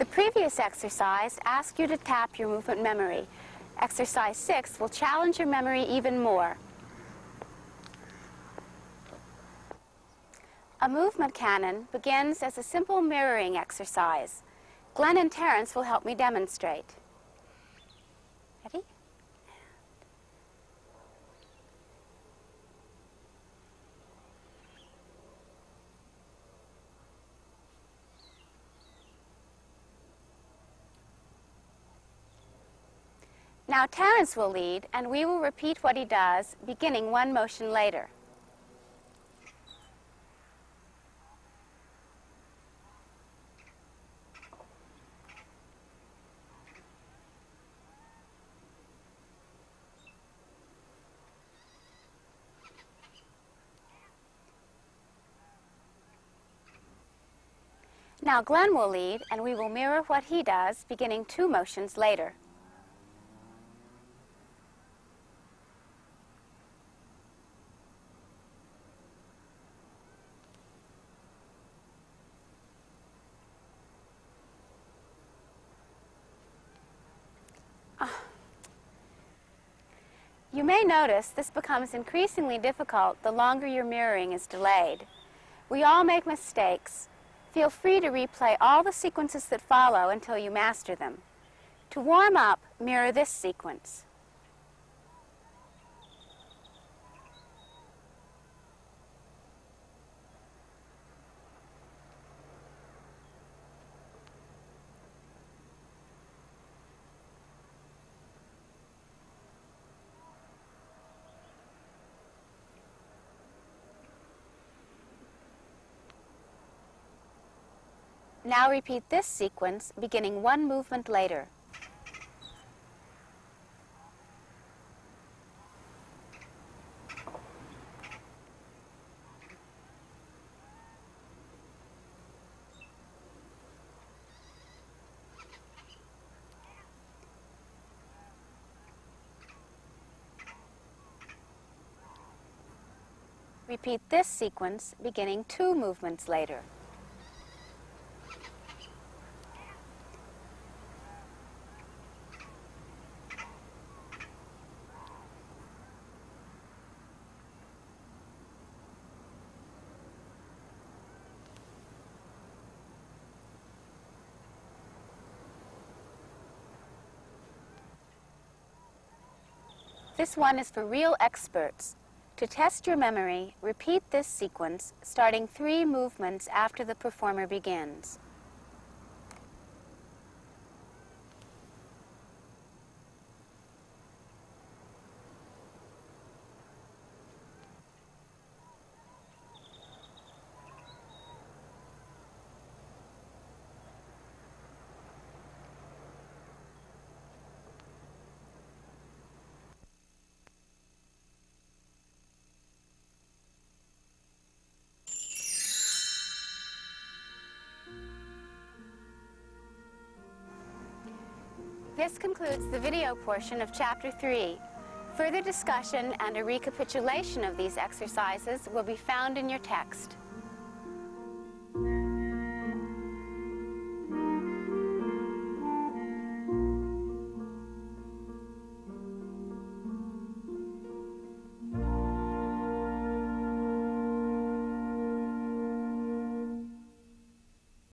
The previous exercise asked you to tap your movement memory. Exercise 6 will challenge your memory even more. A movement canon begins as a simple mirroring exercise. Glenn and Terence will help me demonstrate. Now Terence will lead, and we will repeat what he does, beginning one motion later. Now Glenn will lead, and we will mirror what he does, beginning two motions later. You may notice this becomes increasingly difficult the longer your mirroring is delayed. We all make mistakes. Feel free to replay all the sequences that follow until you master them. To warm up, mirror this sequence. Now repeat this sequence, beginning one movement later. Repeat this sequence, beginning two movements later. This one is for real experts. To test your memory, repeat this sequence, starting three movements after the performer begins. This concludes the video portion of Chapter 3. Further discussion and a recapitulation of these exercises will be found in your text.